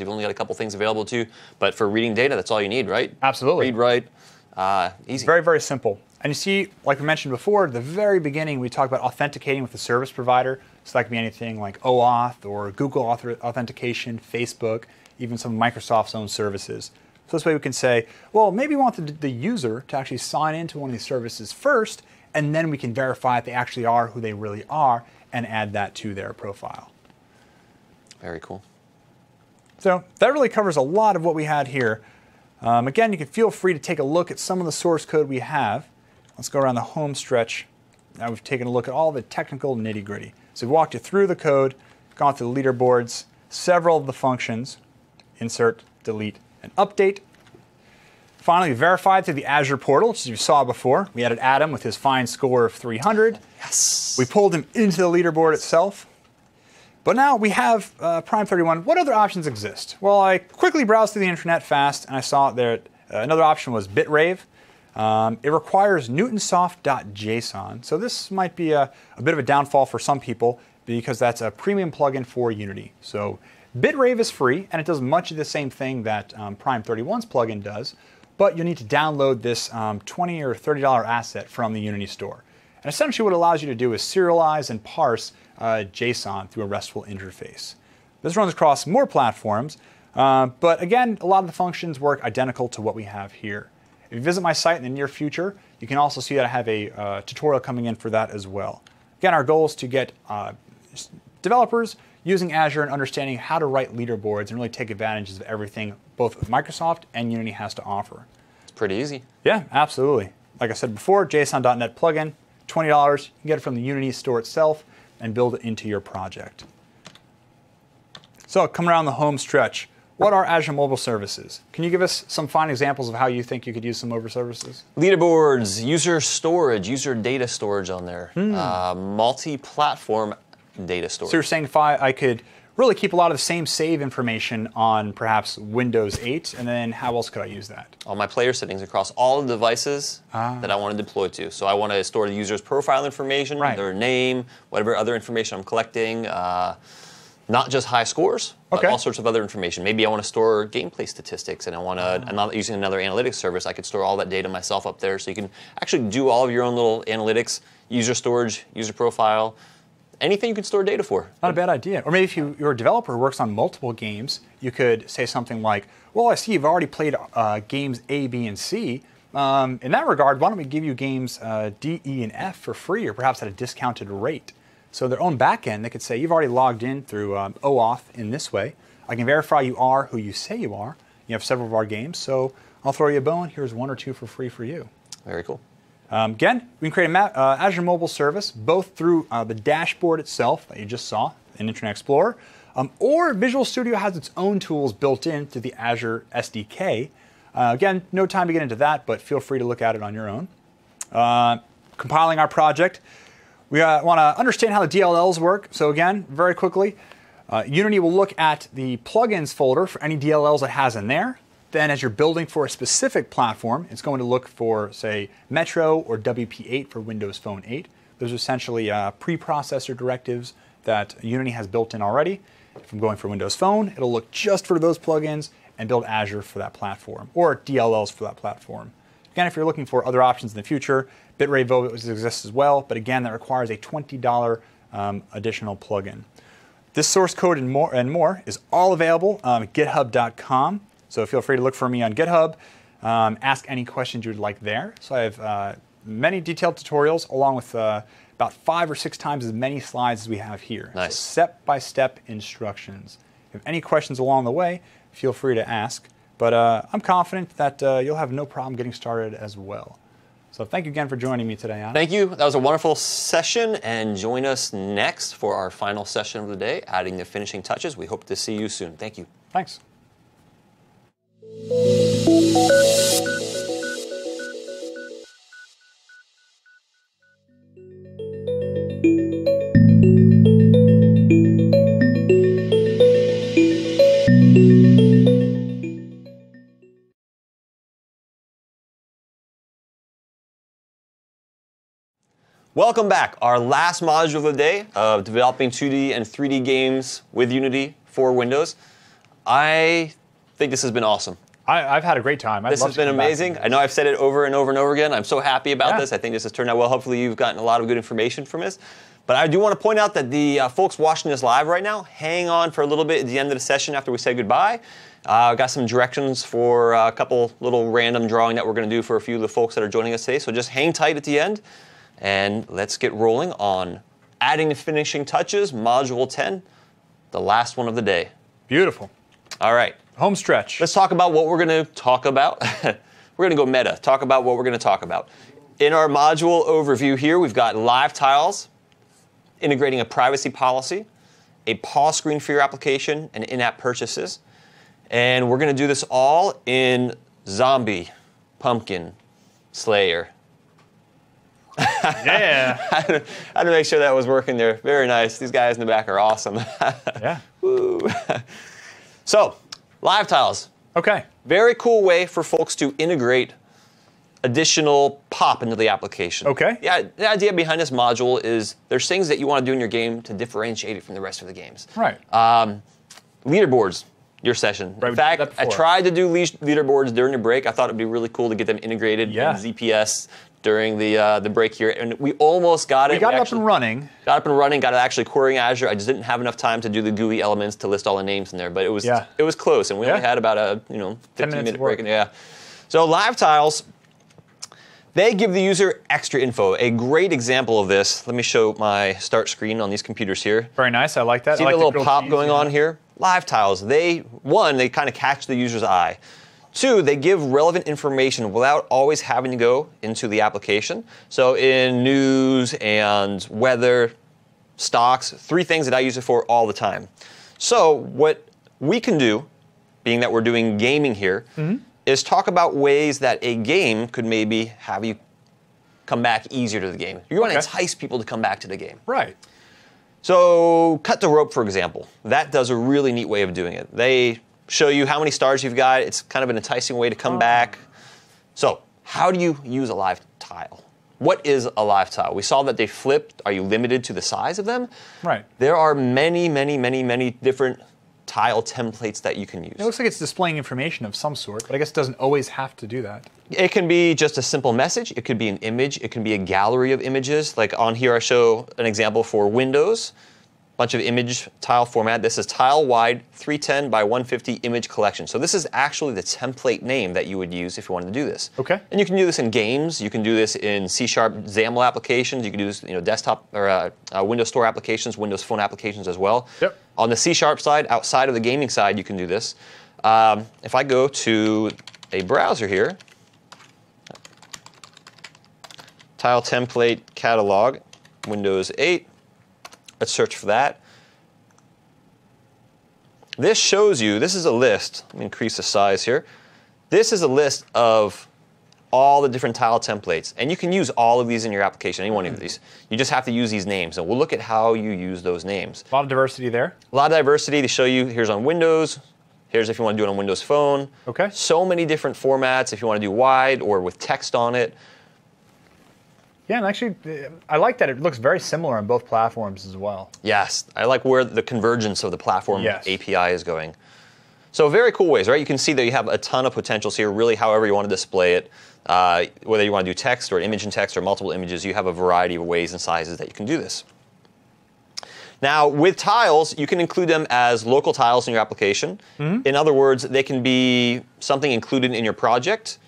You've only got a couple things available to you, but for reading data, that's all you need, right? Absolutely. Read, write, uh, easy. Very, very simple. And you see, like we mentioned before, at the very beginning, we talked about authenticating with the service provider. So that could be anything like OAuth or Google author- authentication, Facebook, even some of Microsoft's own services. So this way we can say, well, maybe we want the, the user to actually sign into one of these services first, and then we can verify if they actually are who they really are and add that to their profile. Very cool. So that really covers a lot of what we had here. Um, again, you can feel free to take a look at some of the source code we have. Let's go around the home stretch. Now we've taken a look at all the technical nitty gritty. So we've walked you through the code, gone through the leaderboards, several of the functions, insert, delete, and update. Finally, we verified through the Azure portal, which you saw before. We added Adam with his fine score of 300. Yes. We pulled him into the leaderboard itself. But now we have uh, Prime 31. What other options exist? Well, I quickly browsed through the internet fast and I saw that uh, another option was Bitrave. Um, it requires Newtonsoft.json. So this might be a, a bit of a downfall for some people because that's a premium plugin for Unity. So Bitrave is free and it does much of the same thing that um, Prime 31's plugin does, but you'll need to download this um, 20 or $30 asset from the Unity store. And essentially what it allows you to do is serialize and parse uh, JSON through a RESTful interface. This runs across more platforms, uh, but again, a lot of the functions work identical to what we have here. If you visit my site in the near future, you can also see that I have a uh, tutorial coming in for that as well. Again, our goal is to get uh, developers using Azure and understanding how to write leaderboards and really take advantage of everything both Microsoft and Unity has to offer. It's pretty easy. Yeah, absolutely. Like I said before, JSON.NET plugin, $20. You can get it from the Unity store itself and build it into your project. So, coming around the home stretch, what are Azure Mobile Services? Can you give us some fine examples of how you think you could use some mobile services? Leaderboards, user storage, user data storage on there, uh, multi-platform data storage. So, you're saying if I, I could really keep a lot of the same save information on perhaps Windows 8, and then how else could I use that? all my player settings across all the devices that I want to deploy to. So I want to store the user's profile information, Right. their name, whatever other information I'm collecting. Uh, not just high scores, but Okay. all sorts of other information. Maybe I want to store gameplay statistics, and I want to. I'm not using another analytics service. I could store all that data myself up there, so you can actually do all of your own little analytics, user storage, user profile, anything you can store data for. Not a bad idea. Or maybe if you, you're a developer who works on multiple games, you could say something like, Well, I see you've already played uh, games A, B, and C. Um, in that regard, why don't we give you games uh, D, E, and F for free, or perhaps at a discounted rate? So their own backend, they could say, You've already logged in through um, OAuth in this way. I can verify you are who you say you are. You have several of our games, so I'll throw you a bone. Here's one or two for free for you. Very cool. Um, again, we can create an uh, Azure mobile service both through uh, the dashboard itself that you just saw in Internet Explorer, um, or Visual Studio has its own tools built in to the Azure SDK. Uh, again, no time to get into that, but feel free to look at it on your own. Uh, compiling our project, we uh, want to understand how the DLLs work. So again, very quickly, uh, Unity will look at the plugins folder for any DLLs it has in there. Then, as you're building for a specific platform, it's going to look for, say, Metro or WP8 for Windows Phone 8. Those are essentially uh, preprocessor directives that Unity has built in already. If I'm going for Windows Phone, it'll look just for those plugins and build Azure for that platform, or DLLs for that platform. Again, if you're looking for other options in the future, Bitrave always exists as well, but again, that requires a $20 um, additional plugin. This source code and more, and more is all available um, at github.com. So feel free to look for me on GitHub. Um, ask any questions you'd like there. So I have uh, many detailed tutorials along with uh, about five or six times as many slides as we have here. Nice. step by step instructions. If you have any questions along the way, feel free to ask. But uh, I'm confident that uh, you'll have no problem getting started as well. So thank you again for joining me today, Adam. Thank you. That was a wonderful session, and join us next for our final session of the day, adding the finishing touches. We hope to see you soon. Thank you. Thanks. Welcome back. Our last module of the day of developing 2D and 3D games with Unity for Windows. I think this has been awesome. I, I've had a great time. I'd This has been amazing. I know I've said it over and over and over again. I'm so happy about Yeah. this. I think this has turned out well. Hopefully, you've gotten a lot of good information from this. But I do want to point out that the uh, folks watching this live right now, hang on for a little bit at the end of the session after we say goodbye. Uh, I've got some directions for uh, a couple little random drawing that we're going to do for a few of the folks that are joining us today. So just hang tight at the end, and let's get rolling on adding the finishing touches, Module 10, the last one of the day. Beautiful. All right. Home stretch. Let's talk about what we're going to talk about. we're going to go meta, talk about what we're going to talk about. In our module overview here, we've got live tiles, integrating a privacy policy, a pause screen for your application, and in app purchases. And we're going to do this all in Zombie Pumpkin Slayer. yeah. I had to make sure that was working there. Very nice. These guys in the back are awesome. yeah. Woo. so, live tiles. Okay. Very cool way for folks to integrate additional pop into the application. Okay. Yeah, the idea behind this module is there's things that you want to do in your game to differentiate it from the rest of the games. Right. Um, leaderboards, your session. Right, in fact, I tried to do leaderboards during the break. I thought it'd be really cool to get them integrated Yeah. in ZPS during the uh, the break here, and we almost got it. we got it up and running. Got up and running. Got it actually querying Azure. I just didn't have enough time to do the GUI elements to list all the names in there, but it was Yeah. it was close, and we only had about a you know 15 minute break. Yeah. So live tiles. They give the user extra info. A great example of this. Let me show my start screen on these computers here. Very nice. I like that. See I like the little pop going on here? Live tiles. They one, they kind of catch the user's eye. Two, they give relevant information without always having to go into the application. So in news and weather, stocks, three things that I use it for all the time. So what we can do, being that we're doing gaming here, mm-hmm. is talk about ways that a game could maybe have you come back easier to the game. You want to entice people to come back to the game. Right. So, cut the rope, for example. That does a really neat way of doing it. They show you how many stars you've got. It's kind of an enticing way to come oh. back. So, how do you use a live tile? What is a live tile? We saw that they flipped. Are you limited to the size of them? Right. There are many, many, many, many different tile templates that you can use. It looks like it's displaying information of some sort, but I guess it doesn't always have to do that. It can be just a simple message. It could be an image. It can be a gallery of images. Like on here, I show an example for Windows, bunch of image tile format. This is tile wide 310 by 150 image collection. So this is actually the template name that you would use if you wanted to do this. Okay. And you can do this in games. You can do this in C Sharp XAML applications. You can do this, you know, desktop or uh, uh, Windows Store applications, Windows Phone applications as well. Yep. On the C Sharp side, outside of the gaming side, you can do this. Um, if I go to a browser here, tile template catalog, Windows 8. Let's search for that. This shows you, this is a list. Let me increase the size here. This is a list of all the different tile templates. And you can use all of these in your application, any one of these. You just have to use these names. And we'll look at how you use those names. A lot of diversity there. A lot of diversity to show you. Here's on Windows. Here's if you want to do it on Windows Phone. Okay. So many different formats if you want to do wide or with text on it. Yeah, and actually, I like that it looks very similar on both platforms as well. Yes, I like where the convergence of the platform Yes. API is going. So very cool ways, right? You can see that you have a ton of potentials here. Really, however you want to display it, uh, whether you want to do text or image and text or multiple images, you have a variety of ways and sizes that you can do this. Now, with tiles, you can include them as local tiles in your application. In other words, they can be something included in your project,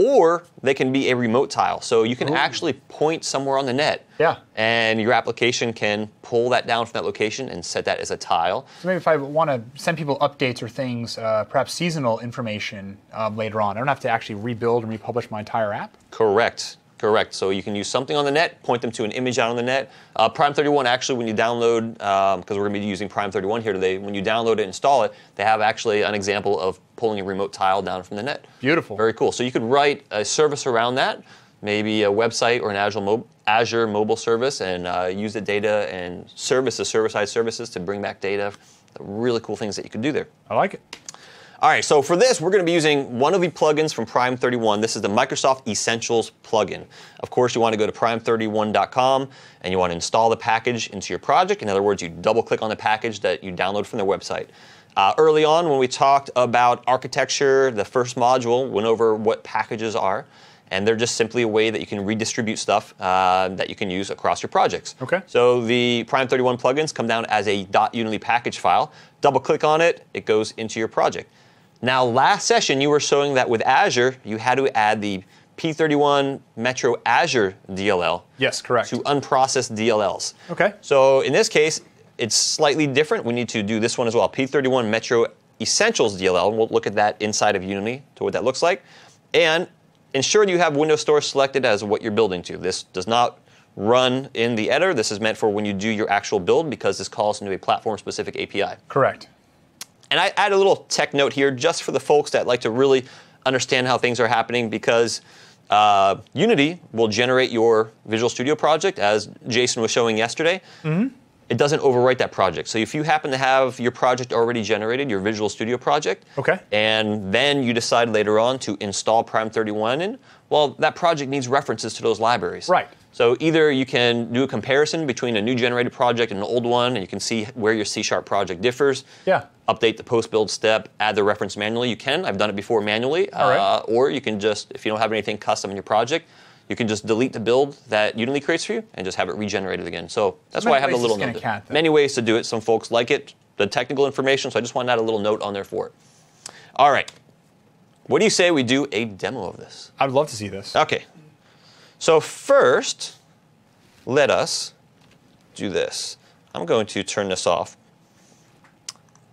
or they can be a remote tile. So you can actually point somewhere on the net. Yeah. And your application can pull that down from that location and set that as a tile. So maybe if I want to send people updates or things, uh, perhaps seasonal information um, later on, I don't have to actually rebuild and republish my entire app. Correct. Correct. So you can use something on the net, point them to an image out on the net. Uh, Prime 31, actually, when you download, because we're going to be using Prime 31 here today, when you download it, install it, they have actually an example of pulling a remote tile down from the net. Beautiful. Very cool. So you could write a service around that, maybe a website or an Azure, mo- Azure mobile service, and uh, use the data and services, server-side services, to bring back data. Really cool things that you could do there. I like it. All right, so for this, we're going to be using one of the plugins from Prime 31. This is the Microsoft Essentials plugin. Of course, you want to go to prime31.com and you want to install the package into your project. In other words, you double click on the package that you download from their website. Uh, early on, when we talked about architecture, the first module went over what packages are, and they're just simply a way that you can redistribute stuff uh, that you can use across your projects. Okay. So the Prime 31 plugins come down as a .unity package file. Double click on it, it goes into your project. Now, last session you were showing that with Azure, you had to add the P31 Metro Azure DLL Yes, correct. to unprocessed DLLs. Okay. So in this case, it's slightly different. We need to do this one as well. P31 Metro Essentials DLL, and we'll look at that inside of Unity to what that looks like. And ensure you have Windows Store selected as what you're building to. This does not run in the editor. This is meant for when you do your actual build because this calls into a platform-specific API. correct. And I add a little tech note here just for the folks that like to really understand how things are happening because uh, Unity will generate your Visual Studio project as Jason was showing yesterday. It doesn't overwrite that project. So if you happen to have your project already generated, your Visual Studio project, Okay. and then you decide later on to install Prime 31 in, well, that project needs references to those libraries. Right. So either you can do a comparison between a new generated project and an old one, and you can see where your C Sharp project differs. Yeah. Update the post build step, add the reference manually. You can. I've done it before manually. All right. Uh, or you can just, if you don't have anything custom in your project, you can just delete the build that Unity creates for you and just have it regenerated again. So that's many why I have a little note. cat. Many ways to do it. Some folks like it, the technical information. So I just wanted to add a little note on there for it. All right. What do you say we do a demo of this? I'd love to see this. Okay. So first, let us do this. I'm going to turn this off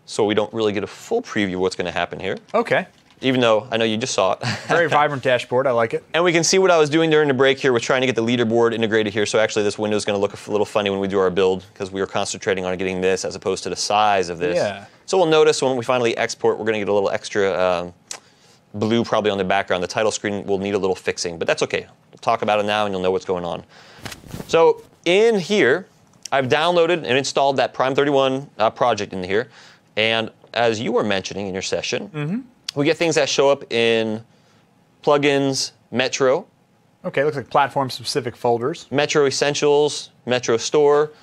so we don't really get a full preview of what's going to happen here, Okay. even though I know you just saw it. Very vibrant dashboard. I like it. and we can see what I was doing during the break here with trying to get the leaderboard integrated here. So actually this window is going to look a little funny when we do our build because we were concentrating on getting this as opposed to the size of this. Yeah. So we'll notice when we finally export, we're going to get a little extra um, blue probably on the background. The title screen will need a little fixing, but that's okay. We'll talk about it now and you'll know what's going on. So in here, I've downloaded and installed that Prime 31 uh, project in here. And as you were mentioning in your session, we get things that show up in plugins, Metro, Okay, looks like platform specific folders. Metro Essentials, Metro Store.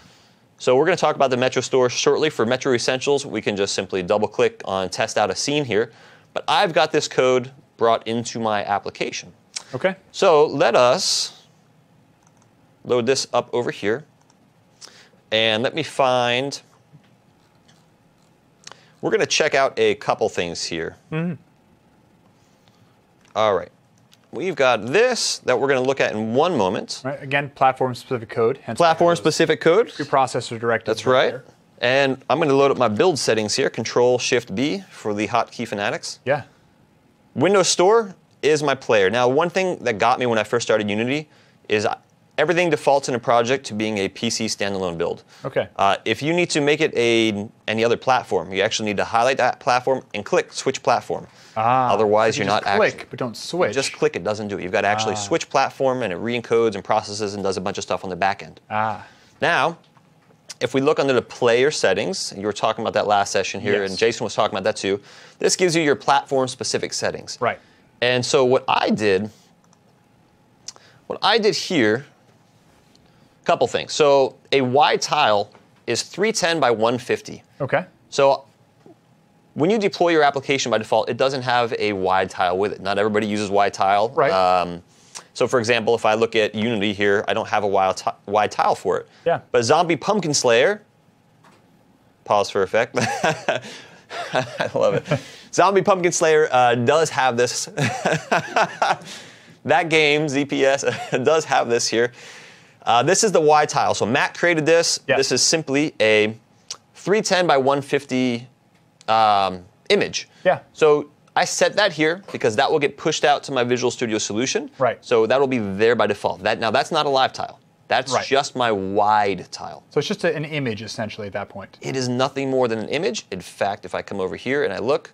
So we're going to talk about the Metro Store shortly. For Metro Essentials, we can just simply double click on test out a scene here. But I've got this code brought into my application. Okay. So let us load this up over here. And let me find, we're going to check out a couple things here. Mm-hmm. All right. We've got this that we're going to look at in one moment. Right. Again, platform specific code. Hence Platform specific code. Processor directed. That's right. And I'm going to load up my build settings here. Control Shift B for the hotkey fanatics. Yeah. Windows Store is my player. Now, one thing that got me when I first started Unity is everything defaults in a project to being a PC standalone build. Okay. Uh, if you need to make it a any other platform, you actually need to highlight that platform and click Switch Platform. Ah, Otherwise, you you're just not click, actually. but don't switch. Just click it doesn't do it. You've got to actually Ah. switch platform and it re-encodes and processes and does a bunch of stuff on the back end. Ah. Now, if we look under the player settings, you were talking about that last session here, Yes. and Jason was talking about that too. This gives you your platform specific settings. Right. And so what I did, what I did here, a couple things. So a wide tile is 310 by 150. Okay. So when you deploy your application by default, it doesn't have a wide tile with it. Not everybody uses wide tile. Right. Um, so for example, if I look at Unity here, I don't have a wide, wide tile for it. Yeah. But Zombie Pumpkin Slayer, pause for effect. I love it. Zombie Pumpkin Slayer uh, does have this. that game, ZPS, does have this here. Uh, this is the Y tile. So Matt created this. Yes. This is simply a 310 by 150 um, image. Yeah. So I set that here because that will get pushed out to my Visual Studio solution. Right. So that'll be there by default. That now that's not a live tile. That's Right. just my wide tile. So it's just a, an image essentially at that point. It is nothing more than an image. In fact, if I come over here and I look,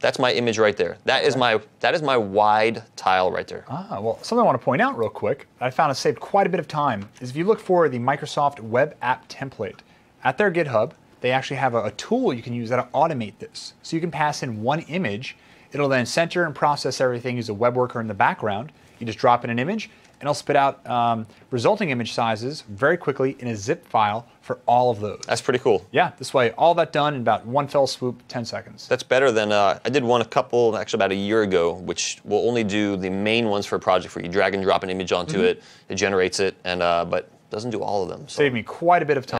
that's my image right there. That is my that is my wide tile right there. Ah, well, something I want to point out real quick, I found it saved quite a bit of time, is if you look for the Microsoft Web App Template, at their GitHub, they actually have a, a tool you can use that'll automate this. So you can pass in one image, it'll then center and process everything as a web worker in the background. You just drop in an image, and it'll spit out um, resulting image sizes very quickly in a zip file for all of those. That's pretty cool. Yeah, this way, all that done in about one fell swoop, 10 seconds. That's better than uh, I did one a couple, actually about a year ago, which will only do the main ones for a project where you drag and drop an image onto Mm-hmm. it, it generates it, and uh, but doesn't do all of them. So. Saved me quite a bit of time.